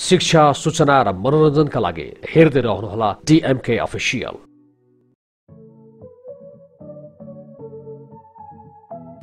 शिक्षा सूचना र मनोरञ्जनका लागि हेर्दै रहनुहोला डिएमके अफिसियल।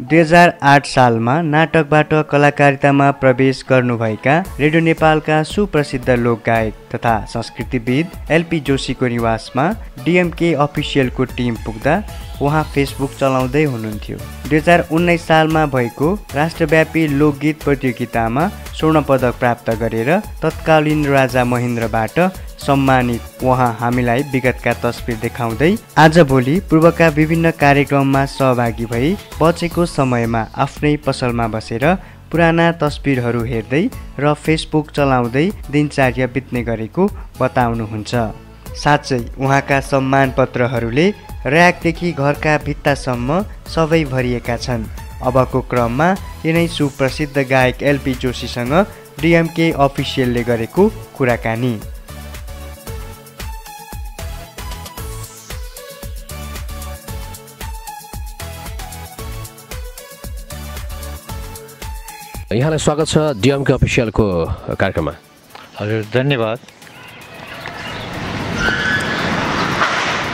दुई हजार आठ सालमा नाटकबाट कलाकारितामा प्रवेश गर्नुभएका रेडियो नेपालका सुप्रसिद्ध लोकगायक तथा संस्कृतिविद एलपी जोशीको निवासमा डिएमके अफिसियलको टिम पुग्दा उहाँ फेसबुक चलाउँदै हुनुहुन्थ्यो। दुई हजार उन्नाइस सालमा भएको राष्ट्रव्यापी लोकगीत प्रतियोगितामा स्वर्ण पदक प्राप्त गरेर तत्कालीन राजा महेन्द्रबाट सम्मानित उहाँ हामीलाई विगतका तस्बिर देखाउँदै आजभोलि पूर्वका विभिन्न कार्यक्रममा सहभागी भई बचेको समयमा आफ्नै पसलमा बसेर पुराना तस्बिरहरू हेर्दै र फेसबुक चलाउँदै दिनचर्या बित्ने गरेको बताउनुहुन्छ। साँच्चै उहाँका सम्मान पत्रहरूले ऱ्याकदेखि घरका भित्तासम्म सबै भरिएका छन्। अबको क्रममा यिनै सुप्रसिद्ध गायक एलपी जोशीसँग डिएमके अफिसियलले गरेको कुराकानी। यहाँलाई स्वागत छ डिएमके अफिसियलको कार्यक्रममा। हजुर धन्यवाद।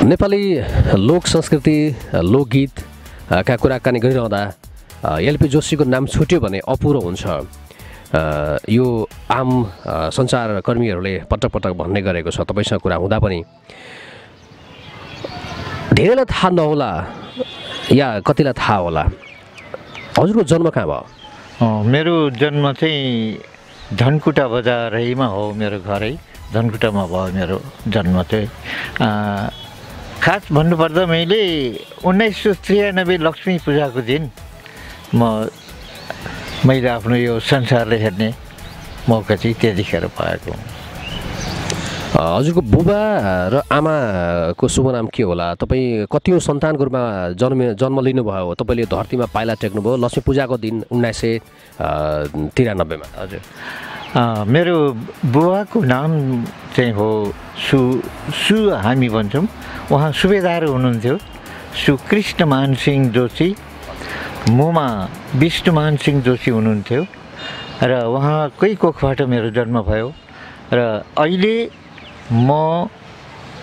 नेपाली लोक संस्कृति लोकगीतका कुराकानी गरिरहँदा एलपी जोशीको नाम छुट्यो भने अपुरो हुन्छ। यो आम सञ्चारकर्मीहरूले पटक पटक भन्ने गरेको छ तपाईँसँग कुरा हुँदा पनि। धेरैलाई थाहा नहोला या कतिलाई थाहा होला? हजुरको जन्म कहाँ भयो? मेरो जन्म चाहिँ धनकुटा बजारैमा हो मेरो घरै। धनकुटामा भयो मेरो जन्म चाहिँ। खास भन्नुपर्दा मैले उन्नाइस सय त्रियानब्बे लक्ष्मी पूजाको दिन म मैले आफ्नो यो संसारले हेर्ने मौका चाहिँ त्यतिखेर पाएको हजुरको बुबा र आमाको शुभ नाम के होला? तपाईँ कतिौँ सन्तानको रूपमा जन्मे जन्म लिनुभयो? तपाईँले धरतीमा पाइला टेक्नुभयो? लक्ष्मी पूजाको दिन उन्नाइस सय तिरानब्बेमा। हजुर। मेरो बुबाको नाम चाहिँ हो सु सु हामी भन्छौँ। उहाँ सुबेदार हुनुहुन्थ्यो। सुकृष्णमान सिंह जोशी मुमा विष्णुमान सिंह जोशी हुनुहुन्थ्यो। र उहाँकै कोखबाट मेरो जन्म भयो। र अहिले म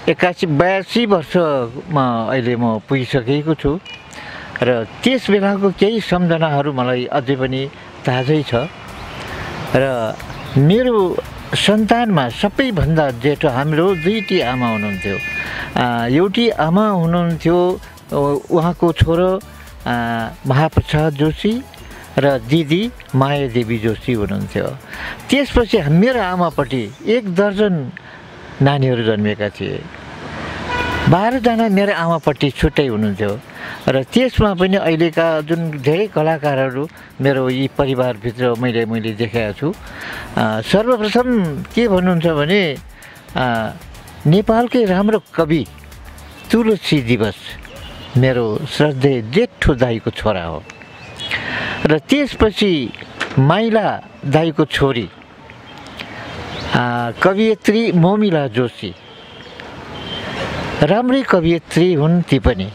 एक्कासी बयासी वर्षमा अहिले म पुगिसकेको छु र त्यस बेलाको केही सम्झनाहरू मलाई अझै पनि ताजै छ र मेरो सन्तानमा सबैभन्दा जेठो हाम्रो दुईटी आमा हुनुहुन्थ्यो। एउटी आमा हुनुहुन्थ्यो उहाँको छोरो महाप्रसाद जोशी र दिदी माया देवी जोशी हुनुहुन्थ्यो। त्यसपछि मेरो आमापट्टि एक दर्जन नानीहरू जन्मिएका थिए। बाह्रजना मेरो आमापट्टि छुट्टै हुनुहुन्थ्यो र त्यसमा पनि अहिलेका जुन धेरै कलाकारहरू मेरो यी परिवारभित्र मैले मैले देखाएको छु सर्वप्रथम के भन्नुहुन्छ भने नेपालकै राम्रो कवि तुलसी दिवस मेरो श्रद्धेय जेठो दाईको छोरा हो। र त्यसपछि माइला दाईको छोरी कवियत्री मोमिला जोशी राम्रै कवियत्री हुन् ती पनि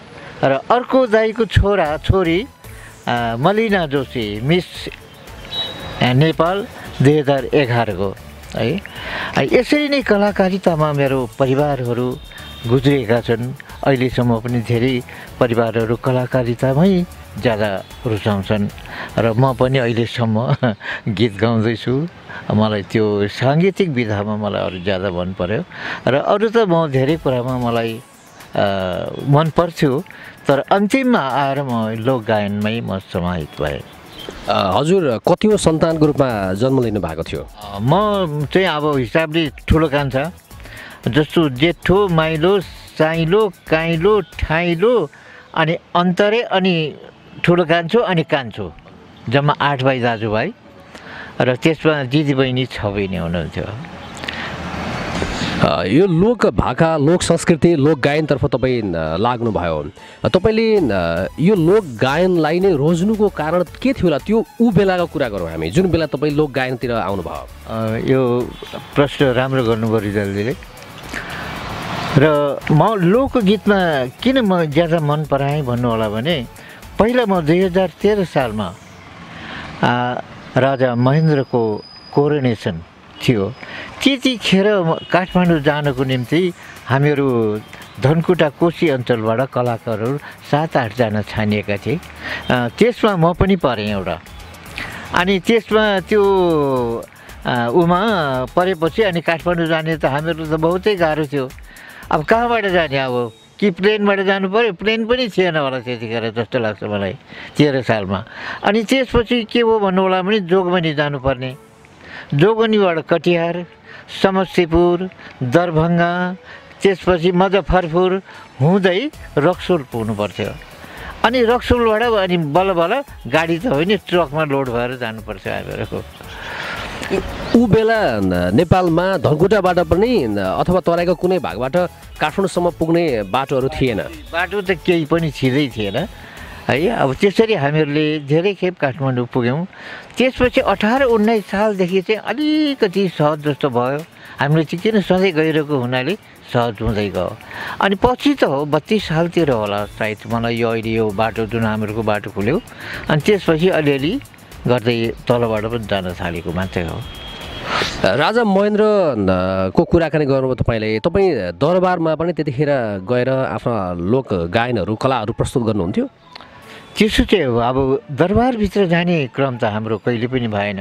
र अर्को दाईको छोरा छोरी मलिना जोशी मिस नेपाल दुई हजार एघारको है यसरी नै कलाकारितामा मेरो परिवारहरू गुज्रिएका छन् अहिलेसम्म पनि धेरै परिवारहरू कलाकारितामै ज्यादा रुचाउँछन्। र म पनि अहिलेसम्म गीत गाउँदैछु। मलाई त्यो साङ्गीतिक विधामा मलाई अरू ज्यादा मन पऱ्यो र अरू त म धेरै कुरामा मलाई मन पर्थ्यो तर अन्तिममा आएर म लोक गायनमै म समाहित भएँ। हजुर कतिौँ सन्तानको रूपमा जन्म लिनु भएको थियो? म चाहिँ अब हिसाबले ठुलो कान्छा। जस्तो जेठो माइलो साइलो काइलो ठाइलो अनि अन्तरे अनि ठुलो कान्छो अनि कान्छो। जम्मा आठ भाइ दाजुभाइ र त्यसमा दिदीबहिनी छ बहिनी हुनुहुन्थ्यो यो लोक भाका लोक संस्कृति लोक गायनतर्फ तपाईँ लाग्नुभयो। तपाईँले यो लोक गायनलाई नै रोज्नुको कारण के थियो होला? त्यो ऊ बेलाको कुरा गरौँ हामी। जुन बेला तपाईँ लोक गायनतिर आउनुभयो। यो प्रश्न राम्रो गर्नुभयो रिजलजीले। र म लोकगीतमा किन म ज्यादा मन पराएँ भन्नु होला भने पहिला म दुई हजार तेह्र सालमा राजा महेन्द्रको कोरोनेसन थियो। त्यतिखेर काठमाडौँ जानको निम्ति हामीहरू धनकुटा कोशी अञ्चलबाट कलाकारहरू सात आठजना छानिएका थिए। त्यसमा म पनि परेँ एउटा। अनि त्यसमा त्यो उमा परेपछि अनि काठमाडौँ जाने त हामीहरू त बहुतै गाह्रो थियो। अब कहाँबाट जाने अब? कि प्लेनबाट जानु पऱ्यो प्लेन पनि थिएन होला त्यतिखेर जस्तो लाग्छ मलाई तेह्र सालमा। अनि त्यसपछि के हो भन्नु होला भने जोगबनी जानुपर्ने। जोगबनीबाट कटिहार समस्तीपुर दरभङ्गा त्यसपछि मुजफ्फरपुर हुँदै रक्सोल पुग्नु पर्थ्यो अनि रक्सोलबाट अनि बल्ल बल्ल गाडी त होइन ट्रकमा लोड भएर जानुपर्छ हामीहरूको। ऊ बेला नेपालमा धनकुटाबाट पनि अथवा तराईको कुनै भागबाट काठमाडौँसम्म पुग्ने बाटोहरू थिएन। बाटो त केही पनि छिँदै थिएन। है अब त्यसरी हामीहरूले धेरै खेप काठमाडौँ पुग्यौँ। त्यसपछि अठार उन्नाइस सालदेखि चाहिँ अलिकति सहज जस्तो भयो। हामीले चाहिँ किन सधैँ गइरहेको हुनाले सहज हुँदै गयो। अनि पछि त हो बत्तिस सालतिर होला सायद मलाई यो अहिले यो बाटो जुन हामीहरूको बाटो खुल्यो। अनि त्यसपछि अलिअलि गर्दै तलबाट पनि जान थालेको मात्रै हो। राजा महेन्द्र न- को कुराकानी गर्नुभयो तपाईँले? तपाईँ दरबारमा पनि त्यतिखेर गएर आफ्ना लोक गायनहरू कलाहरू प्रस्तुत गर्नुहुन्थ्यो? त्यसो चाहिँ हो अब दरबारभित्र जाने क्रम त हाम्रो कहिले पनि भएन।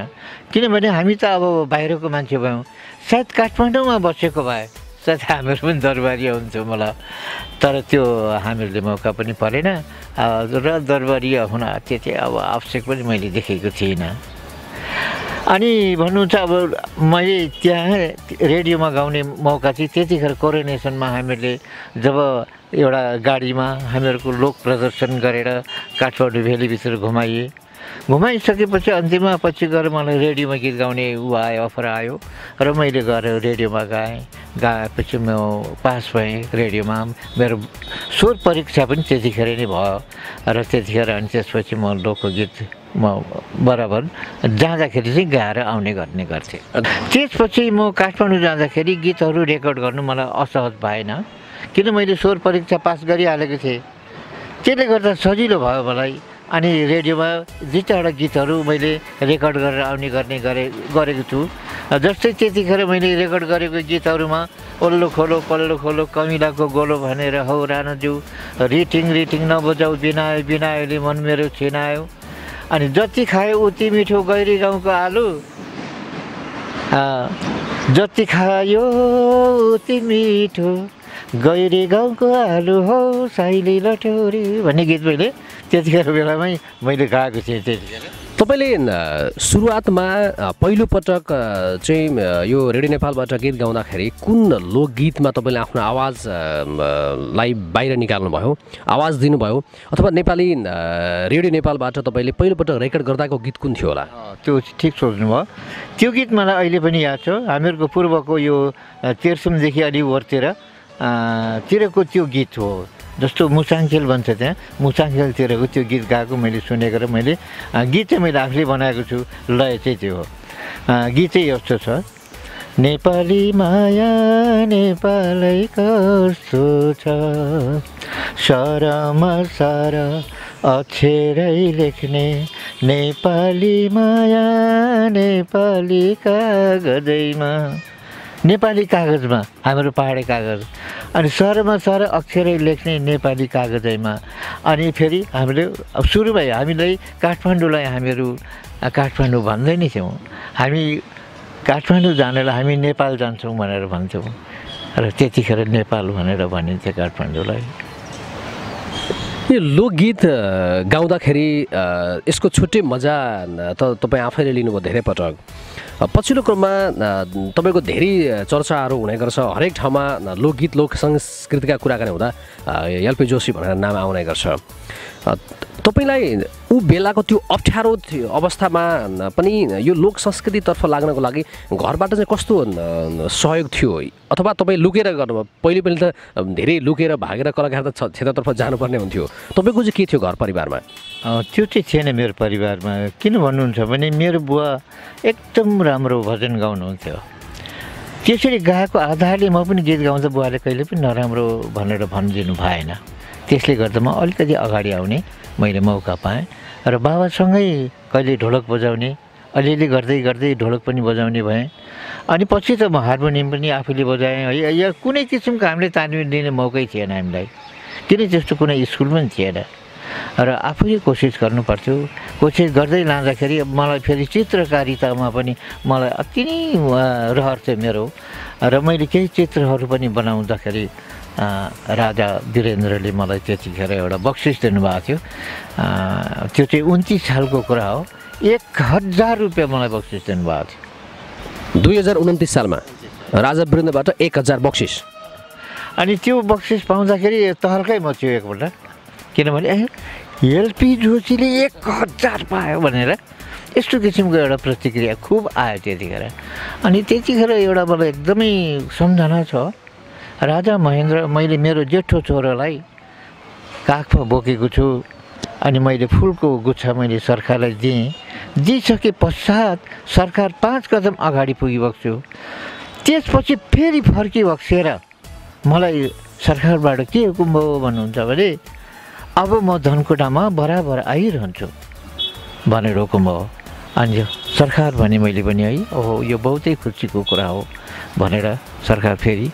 किनभने हामी त अब बाहिरको मान्छे भयौँ। सायद काठमाडौँमा बसेको भए सायद हामीहरू पनि दरबारी हुन्थ्यो मलाई तर त्यो हामीहरूले मौका पनि परेन। र दरबारी हुन त्यति अब आवश्यक पनि मैले देखेको थिइनँ। अनि भन्नुहुन्छ अब मैले त्यहाँ रेडियोमा गाउने मौका चाहिँ त्यतिखेर कोरोनेसनमा हामीहरूले जब एउटा गाडीमा हामीहरूको लोक प्रदर्शन गरेर काठमाडौँ भेलीभित्र घुमाइए घुमाइसकेपछि अन्तिममा पछि गएर मलाई रेडियोमा गीत गाउने ऊ आयो अफर आयो र मैले गएर रेडियोमा गाएँ। गाएपछि म पास भएँ रेडियोमा। मेरो स्वर परीक्षा पनि त्यतिखेर नै भयो र त्यतिखेर अनि त्यसपछि म लोकगीत म बराबर जाँदाखेरि चाहिँ गाएर आउने गर्ने गर्थेँ। त्यसपछि म काठमाडौँ जाँदाखेरि गीतहरू रेकर्ड गर्नु मलाई असहज भएन। किन मैले स्वर परीक्षा पास गरिहालेको थिएँ? त्यसले गर्दा सजिलो भयो मलाई। अनि रेडियोमा दुई चारवटा गीतहरू मैले रेकर्ड गरेर आउने गर्ने गरे गरेको छु। जस्तै त्यतिखेर मैले रेकर्ड गरेको गीतहरूमा ओल्लो खोलो पल्लो खोलो कमिलाको गोलो भनेर हौ राणाज्यू रिटिङ रिटिङ नबजाऊ बिनायो बिनायोले मन मेरो छिनायो। अनि जति खायो उति मिठो गैरी गाउँको आलु। जति खायो उति मिठो गैरी गाउँको आलु हो साइली लठौरी भन्ने गीत मैले त्यतिखेर बेलामै मैले गाएको थिएँ त्यतिखेर। तपाईँले सुरुवातमा पहिलोपटक चाहिँ यो रेडियो नेपालबाट गीत गाउँदाखेरि कुन लोकगीतमा तपाईँले आफ्नो आवाज अ, म, लाई बाहिर निकाल्नुभयो? आवाज दिनुभयो? अथवा नेपाली रेडियो नेपालबाट तपाईँले पहिलोपटक रेकर्ड गर्दाको गीत कुन थियो होला? त्यो ठिक सोच्नुभयो। त्यो गीत मलाई अहिले पनि याद छ। हामीहरूको पूर्वको यो तेर्सुमदेखि अलि ओरतिर अ, तिरको त्यो गीत हो जस्तो मुसाङखेल भन्छ त्यहाँ मुसाङखेलतिरको त्यो गीत गाएको मैले सुनेको र मैले गीत चाहिँ मैले आफूले बनाएको छु लय चाहिँ त्यो हो गीत चाहिँ यस्तो छ नेपाली माया नेपालै कस्तो छ सरम सर अक्षरै लेख्ने नेपाली माया नेपाली कागजैमा नेपाली कागजमा हाम्रो पाहाडे कागज। अनि सरमा सर अक्षरै लेख्ने नेपाली कागजैमा। अनि फेरि हामीले अब सुरुमै हामीलाई काठमाडौँलाई हामीहरू काठमाडौँ भन्दै नै थियौँ। हामी काठमाडौँ जानलाई हामी नेपाल जान्छौँ भनेर भन्थ्यौँ। र त्यतिखेर नेपाल भनेर भनिन्थ्यो काठमाडौँलाई। यो लोकगीत गाउँदाखेरि यसको छुट्टै मजा त तपाईँ आफैले लिनुभयो धेरै पटक। पछिल्लो क्रममा तपाईँको धेरै चर्चाहरू हुने गर्छ। हरेक ठाउँमा लोकगीत लोक संस्कृतिका कुराकानी हुँदा एलपी जोशी भनेर नाम आउने गर्छ। तपाईँलाई ऊ बेलाको त्यो अप्ठ्यारो अवस्थामा पनि यो लोक संस्कृतितर्फ लाग्नको लागि घरबाट चाहिँ कस्तो सहयोग थियो? अथवा तपाईँ लुकेर गर्नुभयो? पहिले पहिले त धेरै लुकेर भागेर कलाकार त क्षेत्रतर्फ जानुपर्ने हुन्थ्यो। तपाईँको चाहिँ के थियो घर परिवारमा? त्यो चाहिँ थिएन मेरो परिवारमा। किन भन्नुहुन्छ भने मेरो बुवा एकदम राम्रो भजन गाउनुहुन्थ्यो। त्यसरी गाएको आधारले म पनि गीत गाउँदा बुवाले कहिले पनि नराम्रो भनेर भनिदिनु भएन। त्यसले गर्दा म अलिकति अगाडि आउने। मैले मौका पाएँ र बाबासँगै कहिले ढोलक बजाउने अलिअलि गर्दै गर्दै ढोलक पनि बजाउने भएँ। अनि पछि त म हार्मोनियम पनि आफूले बजाएँ। है या कुनै किसिमको हामीले तालिम दिने मौकै थिएन हामीलाई। किन त्यस्तो कुनै स्कुल पनि थिएन। र आफूले कोसिस गर्नुपर्थ्यो। कोसिस गर्दै लाँदाखेरि मलाई फेरि चित्रकारितामा पनि मलाई अति नै रहर थियो मेरो। र मैले केही चित्रहरू पनि बनाउँदाखेरि राजा वीरेन्द्रले मलाई त्यतिखेर एउटा बक्सिस दिनुभएको थियो। त्यो चाहिँ उन्तिस सालको कुरा हो। एक हजार रुपियाँ मलाई बक्सिस दिनुभएको थियो। दुई हजार उन्तिस सालमा राजा वीरेन्द्रबाट एक हजार बक्सिस। अनि त्यो बक्सिस पाउँदाखेरि तर्कै मच्यो एकपल्ट। किनभने ए एलपी जोशीले एक हजार पायो भनेर यस्तो किसिमको एउटा प्रतिक्रिया खुब आयो त्यतिखेर। अनि त्यतिखेर एउटा मलाई एकदमै सम्झना छ। राजा महेन्द्र मैले मेरो जेठो छोरालाई काखमा बोकेको छु अनि मैले फुलको गुच्छा मैले सरकारलाई दिएँ। दिइसके पश्चात सरकार पाँच कदम अगाडि पुगिबक्छु छु। त्यसपछि फेरि फर्किबक्सेर मलाई सरकारबाट के हुकुम भयो भन्नुहुन्छ भने अब म धनकुटामा बराबर आइरहन्छु भनेर हुकुम भयो। अनि सरकार भने मैले पनि है ओहो यो बहुतै खुसीको कुरा हो भनेर सरकार फेरि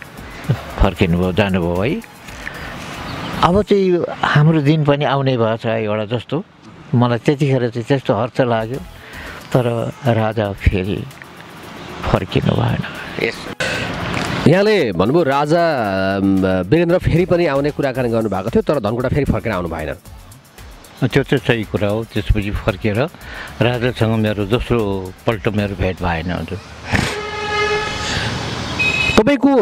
फर्किनुभयो जानुभयो है। अब चाहिँ हाम्रो दिन पनि आउने भएको छ एउटा जस्तो। मलाई त्यतिखेर चाहिँ त्यस्तो हर्ष लाग्यो तर राजा फेरि फर्किनु भएन। यहाँले भन्नुभयो राजा वीरेन्द्र फेरि पनि आउने कुराकानी गर्नुभएको थियो तर धनकुटा फेरि फर्केर आउनु भएन। त्यो चाहिँ सही कुरा हो त्यसपछि फर्केर राजासँग मेरो दोस्रो पल्ट मेरो भेट भएन हजुर। तपाईँको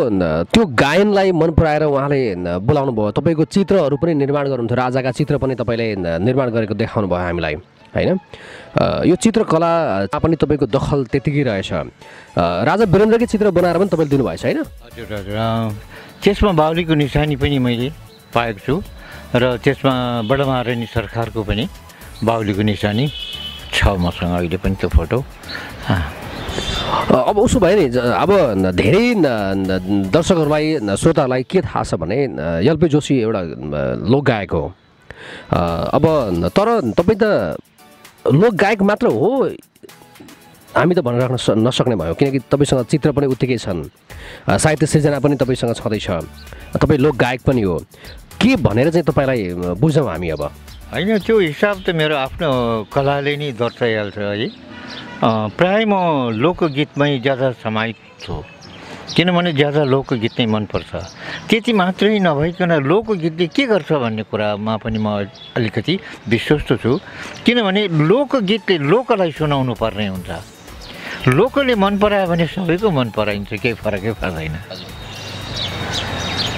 त्यो गायनलाई मन पराएर उहाँले बोलाउनु भयो। तपाईँको चित्रहरू पनि निर्माण गर्नुहुन्थ्यो राजाका चित्र पनि तपाईँले निर्माण गरेको देखाउनु भयो हामीलाई होइन? यो चित्रकला पनि तपाईँको दखल त्यतिकै रहेछ। राजा वीरेन्द्रकै चित्र बनाएर पनि तपाईँले दिनुभएछ होइन? हजुर हजुर त्यसमा बाहुलीको निशानी पनि मैले पाएको छु र त्यसमा बडमारानी सरकारको पनि बाहुलीको निशानी छ मसँग अहिले पनि त्यो फोटो। अब उसो भयो नि अब धेरै दर्शकहरूलाई श्रोताहरूलाई के थाहा छ भने न, एलपी जोशी एउटा न, लोकगायक हो। अब तर तपाईँ त लोकगायक मात्र हो। हामी त भनेर राख्न स- नसक्ने भयो किनकि तपाईँसँग चित्र पनि उत्तिकै छन्। साहित्य सृजना पनि तपाईँसँग छँदैछ। तपाईँ लोकगायक पनि हो। के भनेर चाहिँ तपाईँलाई बुझौँ हामी अब। होइन त्यो हिसाब त मेरो आफ्नो कलाले नै दर्शाइहाल्छ है। प्राय म लोकगीतमै ज्यादा समाहित छु। किनभने ज्यादा लोकगीत नै मनपर्छ। त्यति मात्रै नभइकन लोकगीतले के गर्छ भन्ने कुरामा पनि म अलिकति विश्वस्त छु। किनभने लोकगीतले लोकलाई सुनाउनु पर्ने हुन्छ। लोकले मन परायो भने सबैको मन पराइन्छ केही फरकै पर्दैन।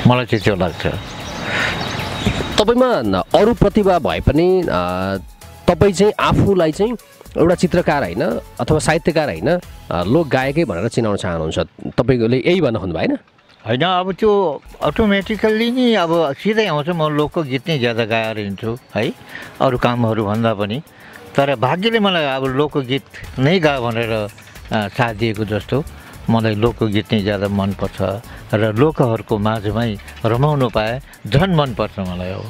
मलाई चाहिँ त्यो लाग्छ। तपाईँमा अरू प्रतिभा भए पनि तपाईँ चाहिँ आफूलाई चाहिँ एउटा चित्रकार होइन अथवा साहित्यकार होइन अ, लोकगायकै भनेर चिनाउन चाहनुहुन्छ। तपाईँले यही भन्न खोज्नु भएन? होइन अब त्यो अटोमेटिकल्ली नै अब सिधै आउँछ म लोकगीत नै ज्यादा गाएर हिँड्छु है अरू कामहरू भन्दा पनि। तर भाग्यले मलाई अब लोकगीत नै गा भनेर साथ दिएको जस्तो। मलाई लोकगीत नै ज्यादा मनपर्छ र लोकहरूको माझमै रमाउनु पाए झन् मनपर्छ मलाई अब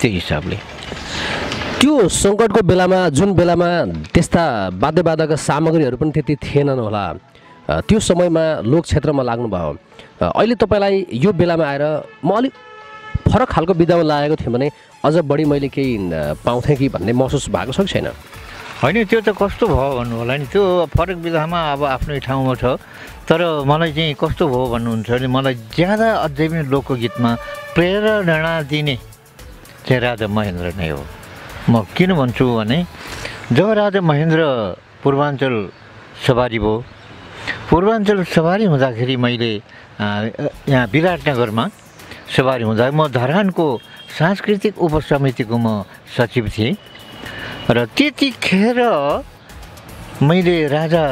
त्यो हिसाबले। त्यो सङ्कटको बेलामा जुन बेलामा त्यस्ता वाद्यवादकका सामग्रीहरू पनि त्यति थिएनन् होला त्यो समयमा लोक क्षेत्रमा लाग्नुभयो अहिले तपाईँलाई यो बेलामा आएर म अलिक फरक खालको विधामा लागेको थिएँ भने अझ बढी मैले केही पाउँथेँ कि भन्ने महसुस भएको छ कि छैन? होइन त्यो त कस्तो भयो भन्नु होला नि? त्यो फरक विधामा अब आफ्नै ठाउँमा छ। तर मलाई चाहिँ कस्तो भयो भन्नुहुन्छ भने मलाई ज्यादा अझै पनि लोकगीतमा प्रेरणा दिने चाहिँ राजा महेन्द्र नै हो। म किन भन्छु भने जब राजा महेन्द्र पूर्वाञ्चल सवारी भयो पूर्वाञ्चल सवारी हुँदाखेरि मैले यहाँ विराटनगरमा सवारी हुँदा म धरानको सांस्कृतिक उपसमितिको म सचिव थिएँ। र त्यतिखेर मैले राजा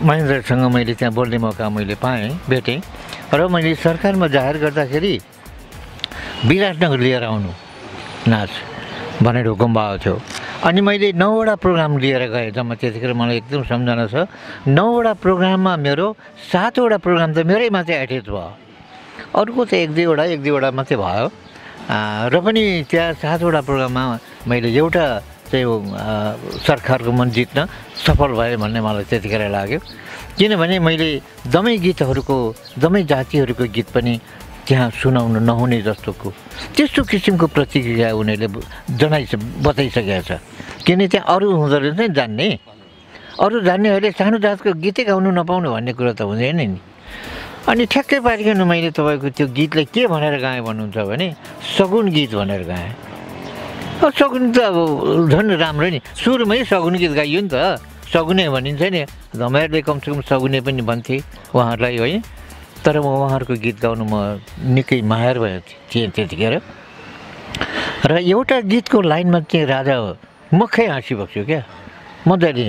महेन्द्रसँग मैले त्यहाँ बोल्ने मौका मैले पाएँ भेटेँ र मैले सरकारमा जाहेर गर्दाखेरि विराटनगर लिएर आउनु नाच भनेर हुकुम भएको थियो। अनि मैले नौवटा प्रोग्राम लिएर गएँ जम्मा त्यतिखेर मलाई एकदम सम्झना छ। नौवटा प्रोग्राममा मेरो सातवटा प्रोग्राम त मेरै मात्रै एटेच भयो। अरूको त एक दुईवटा एक दुईवटा मात्रै भयो। र पनि त्यहाँ सातवटा प्रोग्राममा मैले एउटा चाहिँ सरकारको मन जित्न सफल भएँ भन्ने मलाई त्यतिखेर लाग्यो। किनभने मैले दमै गीतहरूको दमै जातिहरूको गीत पनि त्यहाँ सुनाउनु नहुने जस्तोको त्यस्तो किसिमको प्रतिक्रिया उनीहरूले जनाइ बताइसकेको छ। किन त्यहाँ अरू हुँदो रहेछ जान्ने। अरू जान्नेहरूले सानो जातको गीतै गाउनु नपाउनु भन्ने कुरो त हुँदैन नि। अनि ठ्याक्कै पारिकन मैले तपाईँको त्यो गीतलाई के भनेर गाएँ भन्नुहुन्छ भने सगुन गीत भनेर गाएँ। सगुन त अब झन् राम्रो नि। सुरुमै सगुन गीत गाइयो नि त। सगुने भनिन्छ नि धमाहरूले कमसेकम सगुने पनि भन्थे उहाँहरूलाई है। तर म उहाँहरूको गीत गाउनु म निकै मायर भएको थिएँ त्यतिखेर। र एउटा गीतको लाइनमा चाहिँ राजा मखै हाँसिबक्छु क्या। मजाले।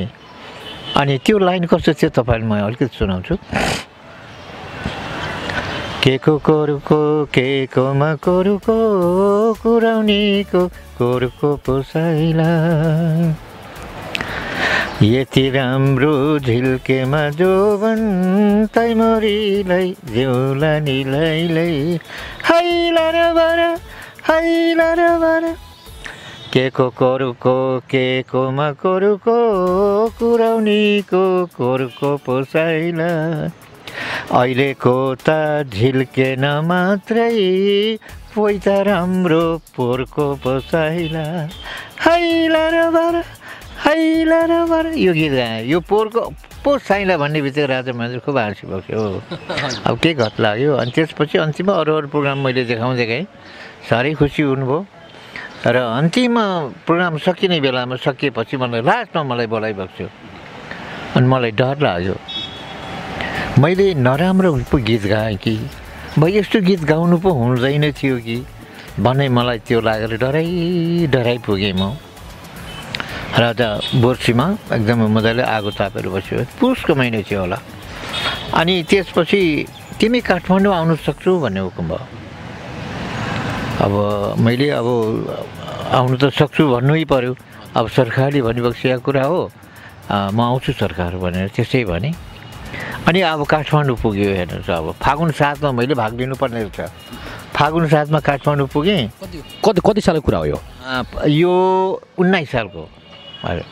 अनि त्यो लाइन कस्तो थियो तपाईँलाई म अलिकति सुनाउँछु। के को कोरुको के कोमा कोरुको कुराउनेको कोरुको पोसाइला यति राम्रो झिल्केमा जोबन तैमरीलाई जिउला निलैलै हैला र बर हैला र के को कोरुको के कोमा कोरुको कुराउनीको कोरुको पोसाइला अहिलेको त झिल्केन मात्रै पोइ त राम्रो पोहोरको पोसाइला। हैला र बर हैला र बर यो गीत गाएँ। यो पोहोरको पो साइला भन्ने बित्तिकै राजा महेन्द्र खुब हाँसी बस्यो अब के घट लाग्यो? अनि त्यसपछि अन्तिममा अरू अरू प्रोग्राम मैले देखाउँदै गएँ। साह्रै खुसी हुनुभयो। र अन्तिममा प्रोग्राम सकिने बेलामा सकिएपछि मलाई लास्टमा मलाई बोलाइबक्स्यो अनि मलाई डर लाग्यो। मैले नराम्रो पो गीत गाएँ कि? भाइ यस्तो गीत गाउनु पो हुँदैन थियो कि? भने मलाई त्यो लागेर डराइ डराइ पुगेँ म। राजा बोर्सीमा एकदमै मजाले आगो तापेर बस्यो। पुसको महिना थियो होला। अनि त्यसपछि तिमी काठमाडौँ आउनु सक्छौ भन्ने हुकुम भयो। अब मैले अब आउनु त सक्छु भन्नै पऱ्यो अब सरकारले भनेपछि कुरा हो। म आउँछु सरकार भनेर त्यसै भने। अनि अब काठमाडौँ पुग्यो हेर्नुहोस् अब। फागुन सातमा मैले भाग लिनुपर्ने रहेछ। फागुन सातमा काठमाडौँ पुगेँ। कति कति सालको कुरा हो यो? यो उन्नाइस सालको। हजुर।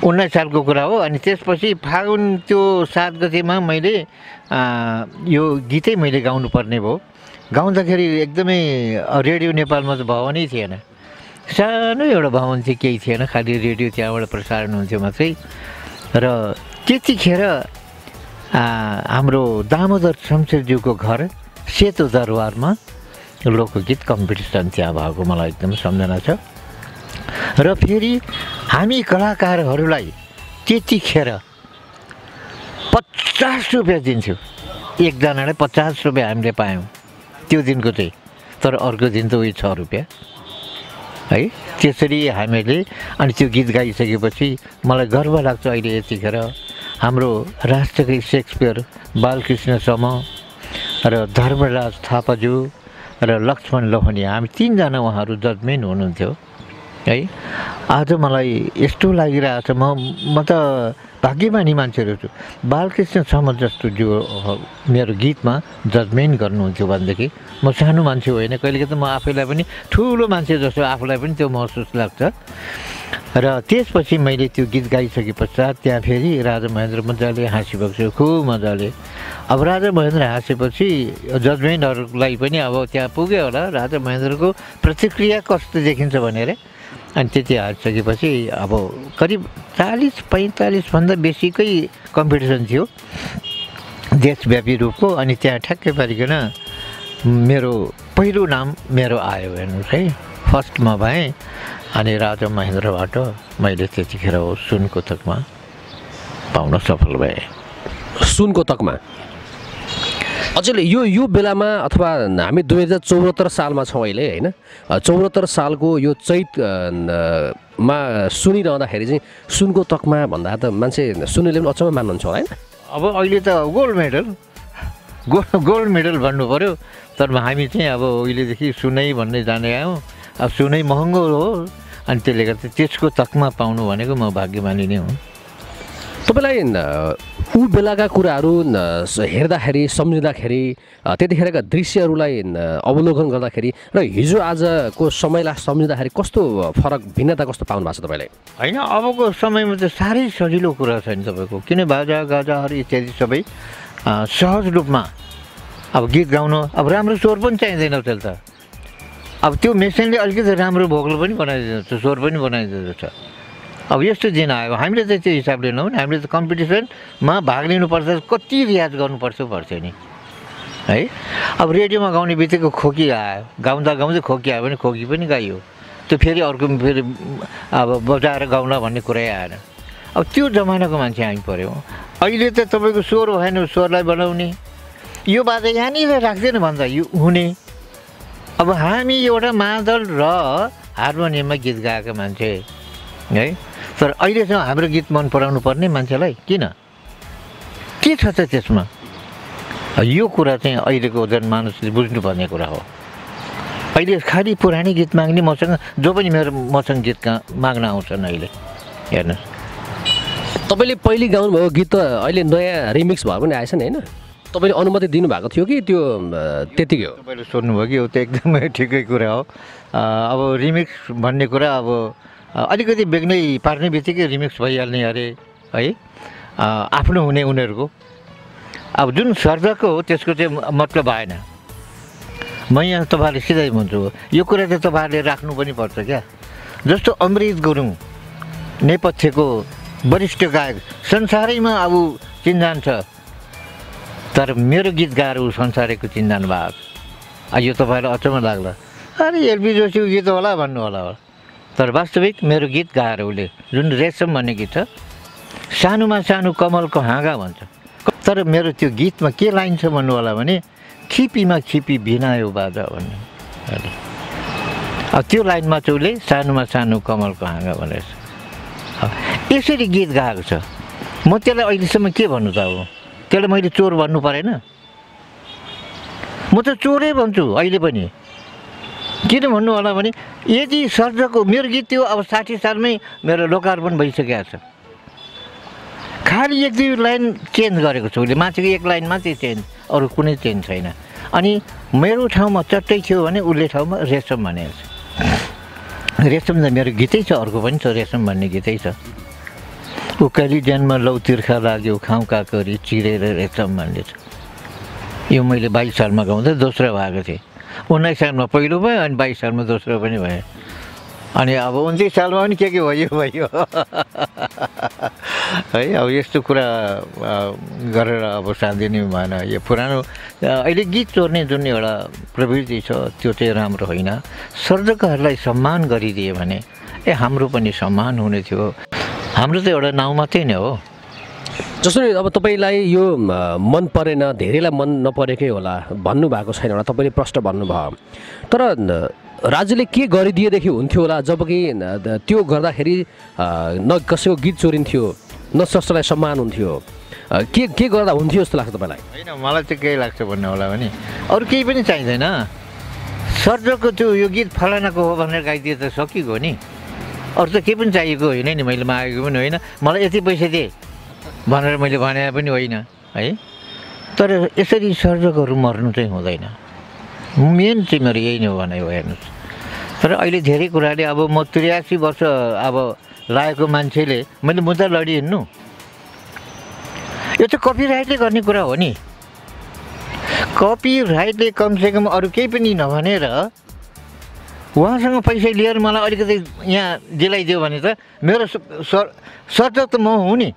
उन्नाइस सालको कुरा हो। अनि त्यसपछि फागुन त्यो सात गतेमा मैले यो गीतै मैले गाउनु पर्ने भयो। गाउँदाखेरि एकदमै रेडियो नेपालमा त भवनै थिएन। सानो एउटा भवन चाहिँ केही थिएन। खालि रेडियो त्यहाँबाट प्रसारण हुन्थ्यो मात्रै। र त्यतिखेर हाम्रो दामोदर शमशेरज्यूको घर सेतो दरबारमा लोकगीत कम्पिटिसन त्यहाँ भएको मलाई एकदम सम्झना छ। र फेरि हामी कलाकारहरूलाई त्यतिखेर पचास रुपियाँ दिन्थ्यो। एकजनालाई पचास रुपियाँ हामीले पायौँ। त्यो दिनको चाहिँ तर अर्को दिन त उयो छ रुपियाँ। है त्यसरी हामीले अनि त्यो गीत गाइसकेपछि मलाई गर्व लाग्छ अहिले यतिखेर। हाम्रो राष्ट्रकै सेक्सपियर बालकृष्णसम्म र धर्मराज थापाज्यू र लक्ष्मण लोहनी। हामी तिनजना उहाँहरू जजमेन्ट हुनुहुन्थ्यो। है आज मलाई यस्तो लागिरहेको छ म म त भाग्यमानी मान्छेहरू छु। बालकृष्ण समर जस्तो जो मेरो गीतमा जजमेन्ट गर्नुहुन्थ्यो भनेदेखि म सानो मान्छे होइन। कहिलेकाहीँ त म आफैलाई पनि ठुलो मान्छे जस्तो आफूलाई पनि त्यो महसुस लाग्छ। र त्यसपछि मैले त्यो गीत गाइसके पश्चात त्यहाँ फेरि राजा महेन्द्र मजाले हाँसिरहेको छु खुब मजाले। अब राजा महेन्द्र हाँसेपछि जजमेन्टहरूलाई पनि अब त्यहाँ पुग्यो होला। राजा महेन्द्रको प्रतिक्रिया कस्तो देखिन्छ भनेर। अनि त्यति हारिसकेपछि अब करिब चालिस पैँतालिसभन्दा बेसीकै कम्पिटिसन थियो। देशव्यापी रूपको अनि त्यहाँ ठ्याक्कै पारिकन मेरो पहिलो नाम मेरो आयो हेर्नुहोस् है। फर्स्टमा भएँ। अनि राजा महेन्द्रबाट मैले त्यतिखेर सुनको तकमा पाउन सफल भएँ। सुनको तकमा? अझै यो यो बेलामा अथवा हामी दुई हजार चौहत्तर सालमा छौँ अहिले होइन? चौहत्तर सालको यो चैत मा सुनिरहँदाखेरि चाहिँ सुनको तकमा भन्दा त मान्छे सुन्नेले पनि अचम्म मान्नुहुन्छ होला होइन? अब अहिले त gold medal gold gold medal भन्नु पऱ्यो तर हामी चाहिँ अब उहिलेदेखि सुनै भन्ने जाने आयौँ। अब सुनै महँगो हो। अनि त्यसले गर्दा त्यसको तकमा पाउनु भनेको म भाग्यमानी नै हुँ। तपाईँलाई ऊ बेलाका कुराहरू हेर्दाखेरि सम्झिँदाखेरि त्यतिखेरका दृश्यहरूलाई अवलोकन गर्दाखेरि र हिजो आजको समयलाई सम्झिँदाखेरि कस्तो फरक भिन्नता कस्तो पाउनु भएको छ तपाईँले? होइन अबको समयमा त साह्रै सजिलो कुरा छ नि तपाईँको। किन बाजा गाजाहरू इत्यादि सबै सहज रूपमा अब गीत गाउनु अब राम्रो स्वर पनि चाहिँदैन त्यसले त। अब त्यो मेसिनले अलिकति राम्रो भोकल पनि बनाइदिँदो रहेछ स्वर पनि बनाइदिँदो रहेछ। अब यस्तो दिन आयो हामीले त त्यो हिसाबले नहुँ हामीले त कम्पिटिसनमा भाग लिनुपर्छ कति रियाज गर्नुपर्छ पर्छ नि। है? अब रेडियोमा गाउने बित्तिकै खोकी आयो गाउँदा गाउँदै खोकी आयो भने खोकी पनि गाइयो। त्यो फेरि अर्को फेरि अब बजाएर गाउँला भन्ने कुरै आएन। अब त्यो जमानाको मान्छे हामी पऱ्यौँ। अहिले त तपाईँको स्वर भएन स्वरलाई बनाउने यो बाजा यहाँनिर राख्दैन भन्दा यो हुने। अब हामी एउटा मादल र हार्मोनियममा गीत गाएको मान्छे है? तर अहिलेसम्म हाम्रो गीत मन पराउनु पर्ने मान्छेलाई किन? के छ त त्यसमा? यो कुरा चाहिँ अहिलेको जनमानसले बुझ्नुपर्ने कुरा हो। अहिले खालि पुरानै गीत माग्ने मसँग जो पनि मेरो मसँग गीत गा- माग्न आउँछन् अहिले हेर्नुहोस्। तपाईँले पहिले गाउनुभएको गीत त अहिले नयाँ रिमिक्स भए पनि आएछ नि होइन? तपाईँले अनुमति दिनुभएको थियो कि त्यो त्यतिकै हो? तपाईँले सोध्नुभयो कि यो त एकदमै ठिकै कुरा हो। अब रिमिक्स भन्ने कुरा अब अलिकति बेग्नै पार्ने बित्तिकै रिमिक्स भइहाल्ने अरे है? आफ्नो हुने उनीहरूको। अब जुन सर्जक हो त्यसको चाहिँ मतलब आएन। म यहाँ तपाईँहरूले सिधै भन्छु यो कुरा चाहिँ तपाईँहरूले राख्नु पनि पर्छ क्या। जस्तो अमृत गुरुङ नेपथ्यको वरिष्ठ गायक संसारैमा अब चिन्जान छ। तर मेरो गीत गाएर ऊ संसारैको चिन्जान भएको यो तपाईँलाई अचम्म लाग्ला। अरे एलपी जोशीको गीत होला भन्नु होला हो। तर वास्तविक मेरो गीत गाएर उसले जुन रेशम भन्ने गीत छ सानोमा सानो कमलको हाँगा भन्छ। तर मेरो त्यो गीतमा के लाइन छ भन्नु होला भने खिपीमा खिपी भिनायो बाजा भन्ने। अब त्यो लाइनमा चाहिँ उसले सानोमा सानो कमलको हाँगा भनेर यसरी गीत गाएको छ। म त्यसलाई अहिलेसम्म के भन्नु त अब? त्यसलाई मैले चोर भन्नु परेन? म त चोरै भन्छु अहिले पनि। किन भन्नु होला भने यदि सर्जको मेरो गीत त्यो अब साठी सालमै मेरो लोकार्पण भइसकेको छ। खालि एक दुई लाइन चेन्ज गरेको छु। उसले माथिको एक लाइन मात्रै चेन्ज अरू कुनै चेन्ज छैन। अनि मेरो ठाउँमा चट्टै थियो भने उसले ठाउँमा रेशम भनेको छ। रेशम त मेरो गीतै छ अर्को पनि छ रेशम भन्ने गीतै छ। उकाली ज्यानमा लौ तिर्खा लाग्यो खाउँ काकरी चिरेर रेशम भन्ने छ यो मैले बाइस सालमा गाउँदा दोस्रो भएको थिएँ। उन्नाइस सालमा पहिलो भयो अनि बाइस सालमा दोस्रो पनि भयो। अनि अब उन्तिस सालमा पनि के के भयो भयो। है अब यस्तो कुरा गरेर अब साधिने भएन। यो पुरानो अहिले गीत चोर्ने जुन एउटा प्रवृत्ति छ त्यो चाहिँ राम्रो होइन। सर्जकहरूलाई सम्मान गरिदियो भने ए हाम्रो पनि सम्मान हुने थियो। हाम्रो त एउटा नाउँ मात्रै नै हो। जसरी अब तपाईँलाई यो मन परेन धेरैलाई मन नपरेकै होला भन्नुभएको छैन होला तपाईँले प्रश्न भन्नुभयो। तर न, राज्यले के गरिदिएदेखि हुन्थ्यो होला जबकि त्यो गर्दाखेरि न कसैको गीत चोरिन्थ्यो न स्रष्टालाई सम्मान हुन्थ्यो। के के गर्दा हुन्थ्यो जस्तो लाग्छ तपाईँलाई? होइन मलाई चाहिँ के लाग्छ भन्ने होला भने अरू केही पनि चाहिँदैन। सर्जको त्यो यो गीत फलानाको हो भनेर गाइदिए त सकिएको हो नि। अरू त केही पनि चाहिएको होइन नि मैले मागेको पनि होइन। मलाई यति पैसा दिए भनेर मैले भने पनि होइन है? तर यसरी सर्जकहरू मर्नु चाहिँ हुँदैन। मेन चाहिँ मेरो यही नै हो भने हो हेर्नुहोस्। तर अहिले धेरै कुराले अब म त्रियासी वर्ष अब लागेको मान्छेले मैले मुद्दा लडिहिँड्नु यो चाहिँ कपिराइटले गर्ने कुरा हो नि। कपिराइटले कमसेकम अरू केही पनि नभनेर उहाँसँग पैसा लिएर मलाई अलिकति यहाँ दिलाइदियो भने त मेरो सर्जक त म हुँ नि।